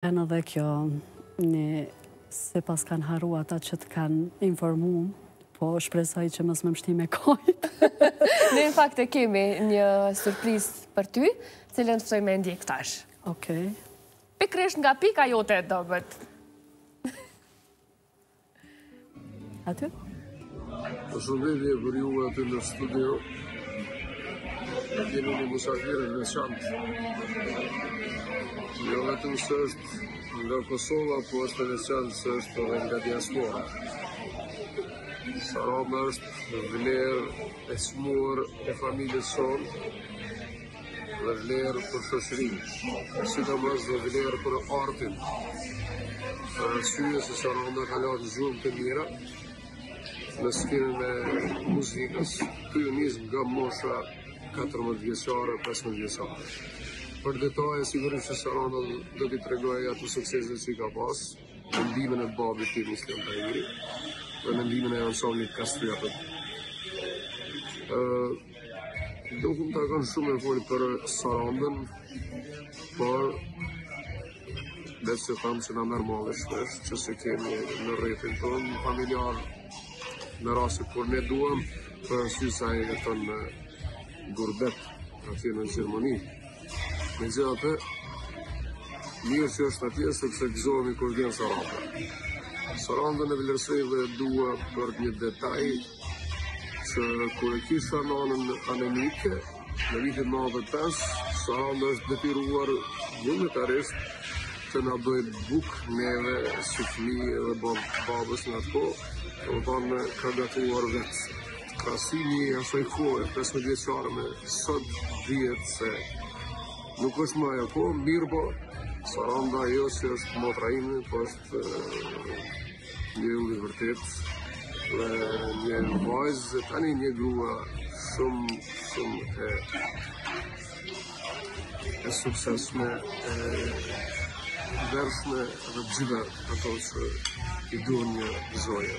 Janë dhe kjo një sipas kanë harru ata që të kanë informu, po shpresoj që mos me më shti me kajt. Ne në fakt e kemi një surpriz për ty, të cilën të ftoj me e ndjek tash. Okej. Pikërisht nga pika jote e dobët. Aty? Përshëndetje për ju aty në studio. Ne kemi një musafire të veçantë. Jo vetëm se është nga Kosova, po është e veçantë se është edhe nga diaspora. Saranda është një vlerë e çmuar e familjes sonë. Dhe vlerë për shoqërinë, sidomos edhe vlerë për artin, për arsye se Saranda ka lënë gjurmë të mira, në skenën e muzikës, qysh nga mosha 14 vjeçare, 15 vjeçare. Për detaje, sigurisht që Saranda do t'i tregoj ato suksese që i ka pasë, me ndihmën e babit tim Muslim Tahiri dhe me ndihmën e Ansamblit Kastriotët. Ë më takon shumë me fol për Sarandën, por desha të them se na merr malli shpesh që se kemi në rrethin tonë familjar në raste kur ne duham për arsye se ajo jeton në gurbet atje në Gjermani Megjithatë, mirë që është atje, sepse gëzohemi kur vjen Saranda. Sarandën e vlerësoj dhe e dua për një detaj që kur e kisha nanën anemike, në vitin 95, Saranda është detyruar vullnetarisht të na bëjë bukë neve si fëmijë dhe babës në atë kohë, do me thënë ka gatuar vetë. Krahasimi i asaj kohe pesëmbëdhjetë vjeçare me sot dihet se nuk është më ajo kohë, mirëpo Saranda jo që është motra ime, po është një yll i vërtetë dhe një vajzë dhe tani një grua shumë shumë e e suksesshme e ndershme dhe të gjitha ato që i duhen një zonje.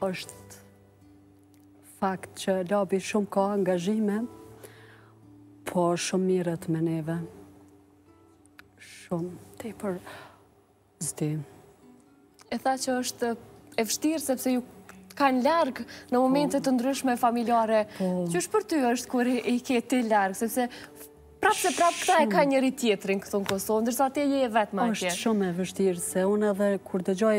është fakt që Labi shumë ka angazhime, po shumë merret me neve. Shumë, tepër. S'di. E tha që është e vështirë, sepse ju kanë larg në momente të ndryshme familjare. Po. Qysh për ty është kur i ke ti larg, sepse prapë se prapë këta e kanë njëri-tjetrin këtu në Kosovë, ndërsa ti je e vetme atje. është shumë e vështirë, se unë edhe kur dëgjoj